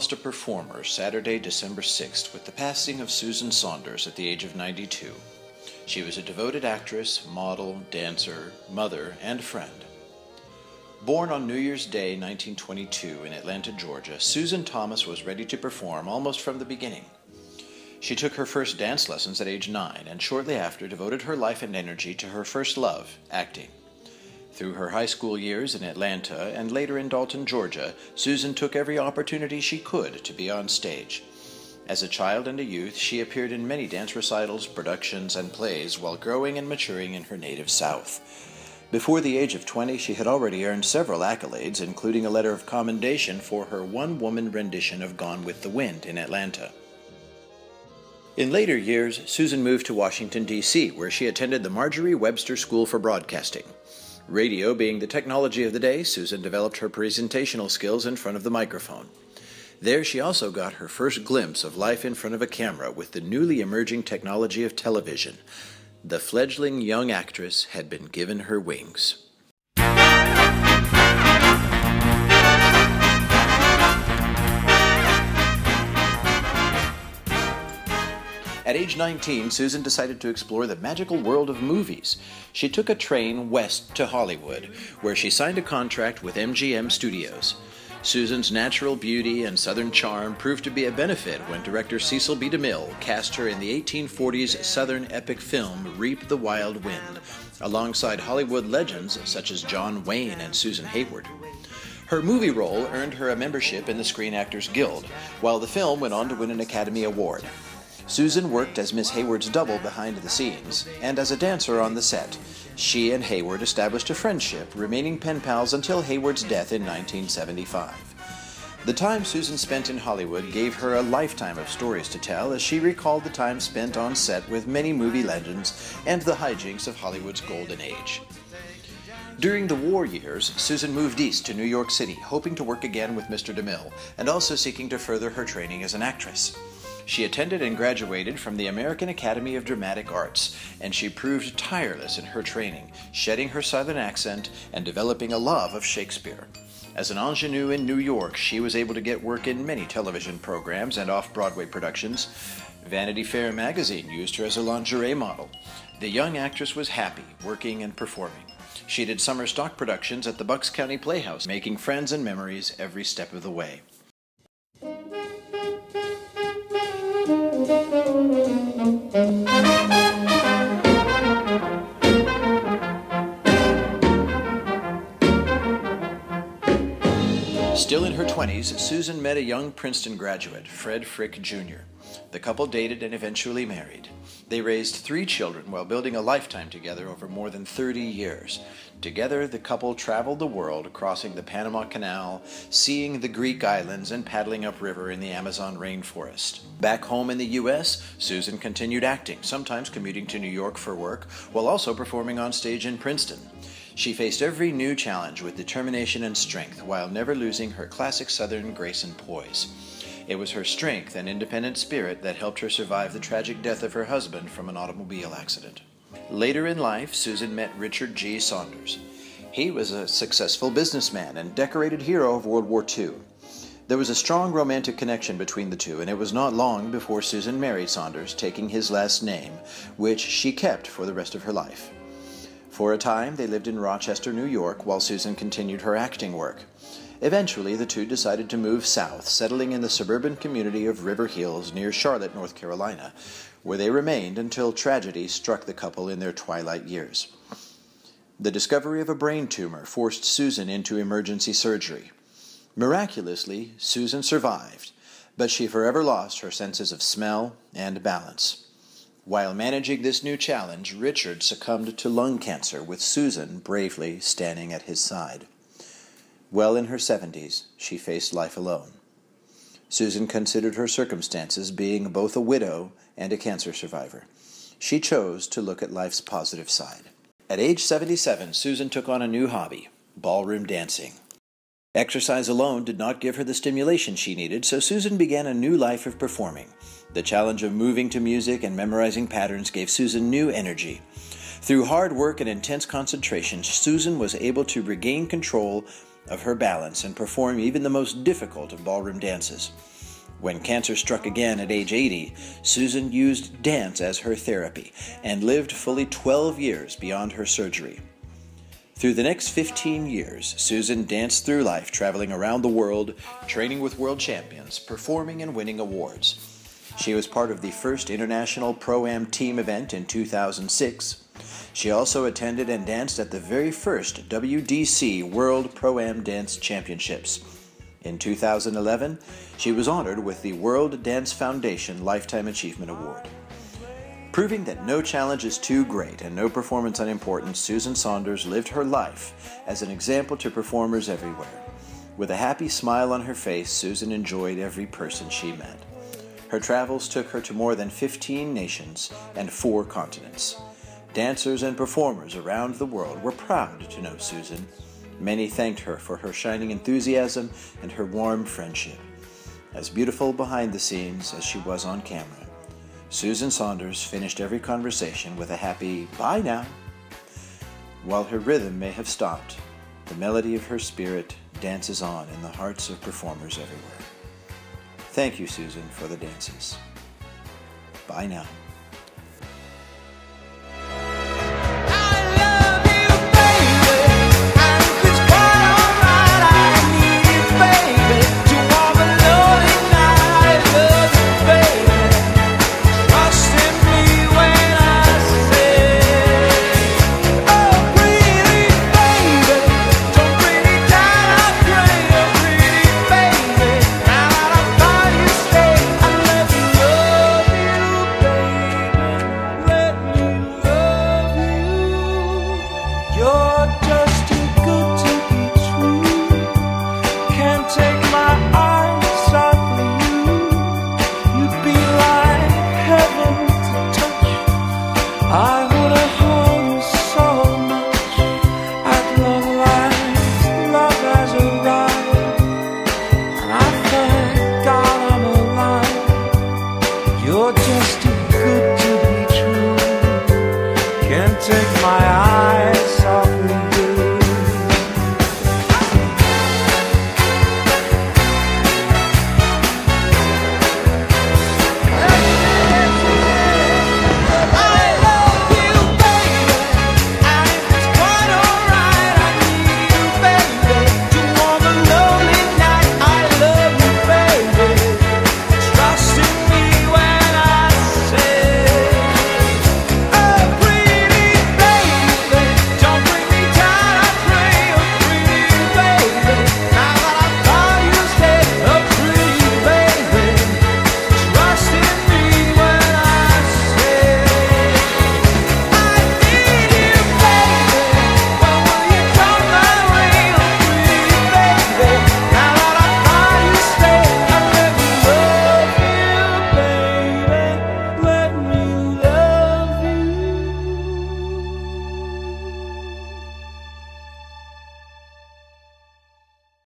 lost a performer Saturday, December 6th with the passing of Susan Saunders at the age of 92. She was a devoted actress, model, dancer, mother, and friend. Born on New Year's Day 1922 in Atlanta, Georgia, Susan Thomas was ready to perform almost from the beginning. She took her first dance lessons at age nine and shortly after devoted her life and energy to her first love, acting. Through her high school years in Atlanta and later in Dalton, Georgia, Susan took every opportunity she could to be on stage. As a child and a youth, she appeared in many dance recitals, productions, and plays while growing and maturing in her native South. Before the age of 20, she had already earned several accolades, including a letter of commendation for her one woman rendition of Gone with the Wind in Atlanta. In later years, Susan moved to Washington, D.C., where she attended the Marjorie Webster School for Broadcasting. Radio being the technology of the day, Susan developed her presentational skills in front of the microphone. There, she also got her first glimpse of life in front of a camera with the newly emerging technology of television. The fledgling young actress had been given her wings. At age 19, Susan decided to explore the magical world of movies. She took a train west to Hollywood, where she signed a contract with MGM Studios. Susan's natural beauty and southern charm proved to be a benefit when director Cecil B. DeMille cast her in the 1840s southern epic film Reap the Wild Wind, alongside Hollywood legends such as John Wayne and Susan Hayward. Her movie role earned her a membership in the Screen Actors Guild, while the film went on to win an Academy Award. Susan worked as Miss Hayward's double behind the scenes and as a dancer on the set. She and Hayward established a friendship, remaining pen pals until Hayward's death in 1975. The time Susan spent in Hollywood gave her a lifetime of stories to tell as she recalled the time spent on set with many movie legends and the hijinks of Hollywood's golden age. During the war years, Susan moved east to New York City, hoping to work again with Mr. DeMille and also seeking to further her training as an actress. She attended and graduated from the American Academy of Dramatic Arts, and she proved tireless in her training, shedding her southern accent and developing a love of Shakespeare. As an ingenue in New York, she was able to get work in many television programs and off Broadway productions. Vanity Fair magazine used her as a lingerie model. The young actress was happy, working and performing. She did summer stock productions at the Bucks County Playhouse, making friends and memories every step of the way. Still in her 20s, Susan met a young Princeton graduate, Fred Frick Jr. The couple dated and eventually married. They raised three children while building a lifetime together over more than 30 years. Together, the couple traveled the world, crossing the Panama Canal, seeing the Greek islands, and paddling upriver in the Amazon rainforest. Back home in the U.S., Susan continued acting, sometimes commuting to New York for work, while also performing on stage in Princeton. She faced every new challenge with determination and strength while never losing her classic Southern grace and poise. It was her strength and independent spirit that helped her survive the tragic death of her husband from an automobile accident. Later in life, Susan met Richard G. Saunders. He was a successful businessman and decorated hero of World War II. There was a strong romantic connection between the two, and it was not long before Susan married Saunders, taking his last name, which she kept for the rest of her life. For a time, they lived in Rochester, New York, while Susan continued her acting work. Eventually, the two decided to move south, settling in the suburban community of River Hills near Charlotte, North Carolina, where they remained until tragedy struck the couple in their twilight years. The discovery of a brain tumor forced Susan into emergency surgery. Miraculously, Susan survived, but she forever lost her senses of smell and balance. While managing this new challenge, Richard succumbed to lung cancer with Susan bravely standing at his side. Well in her 70s, she faced life alone. Susan considered her circumstances being both a widow and a cancer survivor. She chose to look at life's positive side. At age 77, Susan took on a new hobby ballroom dancing. Exercise alone did not give her the stimulation she needed, so Susan began a new life of performing. The challenge of moving to music and memorizing patterns gave Susan new energy. Through hard work and intense concentration, Susan was able to regain control of her balance and perform even the most difficult of ballroom dances. When cancer struck again at age 80, Susan used dance as her therapy and lived fully 12 years beyond her surgery. Through the next 15 years, Susan danced through life, traveling around the world, training with world champions, performing and winning awards. She was part of the first International Pro Am team event in 2006. She also attended and danced at the very first WDC World Pro Am Dance Championships. In 2011, she was honored with the World Dance Foundation Lifetime Achievement Award. Proving that no challenge is too great and no performance unimportant, Susan Saunders lived her life as an example to performers everywhere. With a happy smile on her face, Susan enjoyed every person she met. Her travels took her to more than 15 nations and four continents. Dancers and performers around the world were proud to know Susan. Many thanked her for her shining enthusiasm and her warm friendship. As beautiful behind the scenes as she was on camera, Susan Saunders finished every conversation with a happy bye now. While her rhythm may have stopped, the melody of her spirit dances on in the hearts of performers everywhere. Thank you, Susan, for the dances. Bye now.